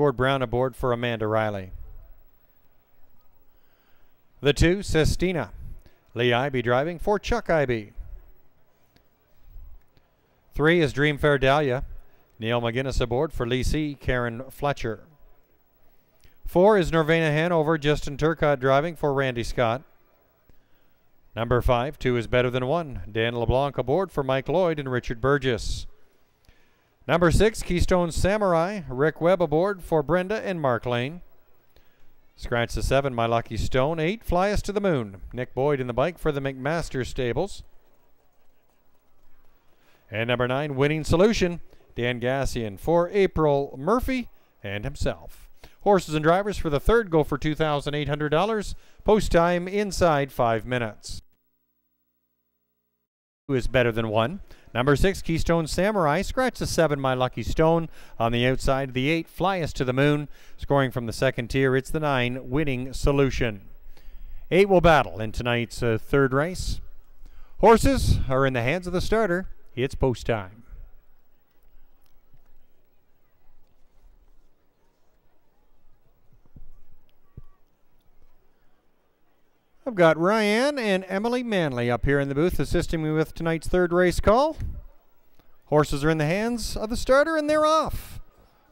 Gord Brown aboard for Amanda Riley. The two, Sistina. Lee Ivy driving for Chuck Ivy. Three is Dream Fair Dahlia. Neil McGinnis aboard for Lee C. Karen Fletcher. Four is Norvena Hanover. Justin Turcotte driving for Randy Scott. Number five, two is better than one. Dan LeBlanc aboard for Mike Lloyd and Richard Burgess. Number six, Keystone Samurai. Rick Webb aboard for Brenda and Mark Lane. Scratch the seven, My Lucky Stone. Eight, Fly Us to the Moon. Nick Boyd in the bike for the McMaster Stables. And number nine, Winning Solution. Dan Gassian for April Murphy and himself. Horses and drivers for the third go for $2,800. Post time inside five minutes. Who is better than one? Number six, Keystone Samurai. Scratch the seven, My Lucky Stone. On the outside, the eight, Fly Us to the Moon. Scoring from the second tier, it's the nine, Winning Solution. Eight will battle in tonight's uh, third race. Horses are in the hands of the starter. It's post time. I've got Ryan and Emily Manley up here in the booth assisting me with tonight's third race call. Horses are in the hands of the starter and they're off.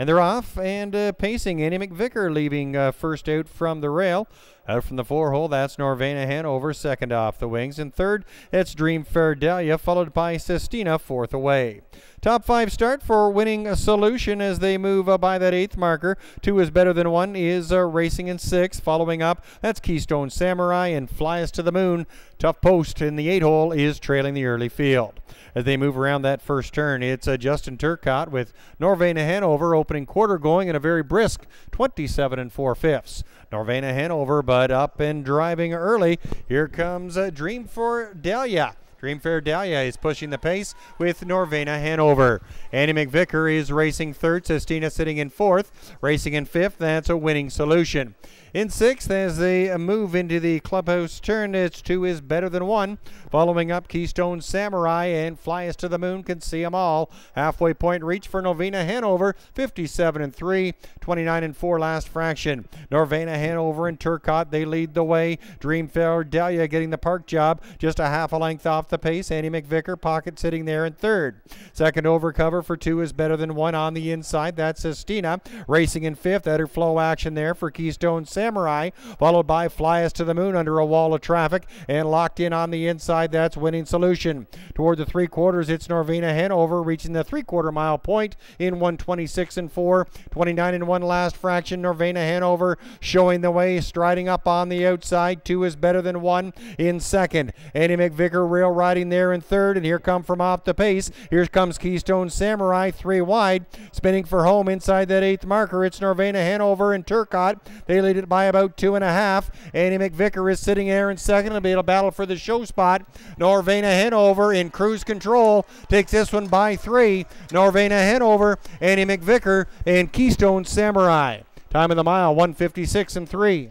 And they're off and uh, pacing. Annie McVicar leaving uh, first out from the rail. Out from the four hole, that's Norvena Hanover, second off the wings. And third, it's Dream Fair Dahlia, followed by Sistina, fourth away. Top five start for winning a solution as they move uh, by that eighth marker. Two is better than one is uh, racing in six. Following up, that's Keystone Samurai and Fly Us to the Moon. Tough post in the eight hole is trailing the early field. As they move around that first turn, it's uh, Justin Turcotte with Norvena Hanover opening quarter going in a very brisk 27 and 4 fifths. Norvena Hanover, but up and driving early. Here comes a Dream Fair Dahlia. Dream Fair Dahlia is pushing the pace with Norvena Hanover. Annie McVicar is racing third. Sistina sitting in fourth. Racing in fifth. That's a winning solution. In sixth, as they move into the clubhouse turn, it's two is better than one. Following up, Keystone Samurai and Fly Us to the Moon can see them all. Halfway point reach for Norvena Hanover, 57 and 3, 29 and 4 last fraction. Norvena Hanover and Turcotte, they lead the way. Dreamfair Dahlia getting the park job, just a half a length off the pace. Annie McVicar, pocket sitting there in third. Second over cover for two is better than one on the inside. That's Sistina. Racing in fifth, at flow action there for Keystone Samurai, followed by Fly Us to the Moon under a wall of traffic and locked in on the inside. That's winning solution. Toward the three quarters, it's Norvena Hanover reaching the three quarter mile point in 126 and 4, 29 and 1 last fraction. Norvena Hanover showing the way, striding up on the outside. Two is better than one in second. Annie McVicar rail riding there in third, and here come from off the pace. Here comes Keystone Samurai, three wide, spinning for home inside that eighth marker. It's Norvena Hanover and Turcotte. They lead it by about two and a half. Annie McVicar is sitting there in second. It'll be a battle for the show spot. Norvena Hanover in cruise control takes this one by three. Norvena Hanover, Annie McVicar, and Keystone Samurai. Time of the mile 156 and 3.